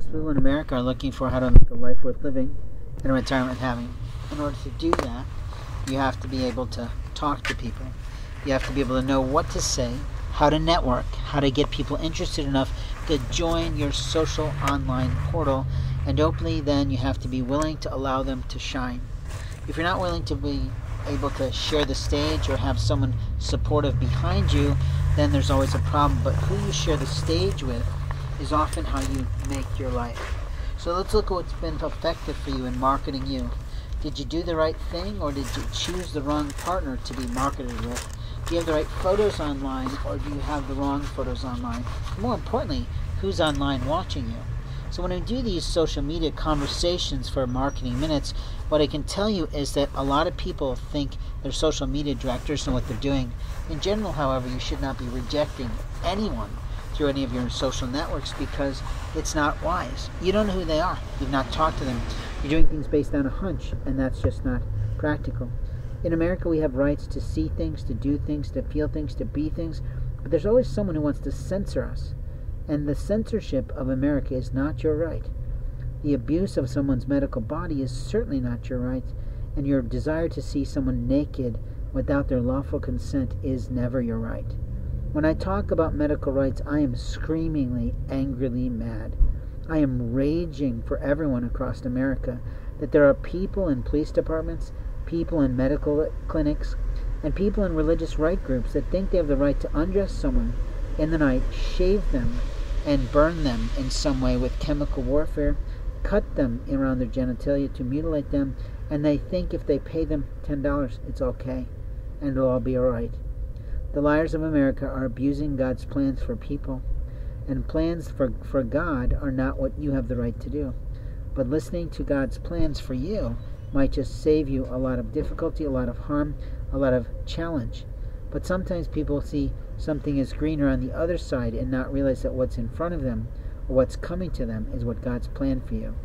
Most people in America are looking for how to make a life worth living and a retirement having. In order to do that, you have to be able to talk to people. You have to be able to know what to say, how to network, how to get people interested enough to join your social online portal, and hopefully then you have to be willing to allow them to shine. If you're not willing to be able to share the stage or have someone supportive behind you, then there's always a problem. But who you share the stage with is often how you make your life. So let's look at what's been effective for you in marketing you. Did you do the right thing or did you choose the wrong partner to be marketed with? Do you have the right photos online or do you have the wrong photos online? More importantly, who's online watching you? So when I do these social media conversations for marketing minutes, what I can tell you is that a lot of people think they're social media directors and what they're doing. In general, however, you should not be rejecting anyone through any of your social networks because it's not wise. You don't know who they are. You've not talked to them. You're doing things based on a hunch, and that's just not practical. In America, we have rights to see things, to do things, to feel things, to be things, but there's always someone who wants to censor us. And the censorship of America is not your right. The abuse of someone's medical body is certainly not your right, and your desire to see someone naked without their lawful consent is never your right. When I talk about medical rights, I am screamingly, angrily mad. I am raging for everyone across America that there are people in police departments, people in medical clinics, and people in religious right groups that think they have the right to undress someone in the night, shave them, and burn them in some way with chemical warfare, cut them around their genitalia to mutilate them, and they think if they pay them $10, it's okay and it'll all be alright. The liars of America are abusing God's plans for people, and plans for, for God are not what you have the right to do. But listening to God's plans for you might just save you a lot of difficulty, a lot of harm, a lot of challenge. But sometimes people see something is greener on the other side and not realize that what's in front of them or what's coming to them is what God's plan for you.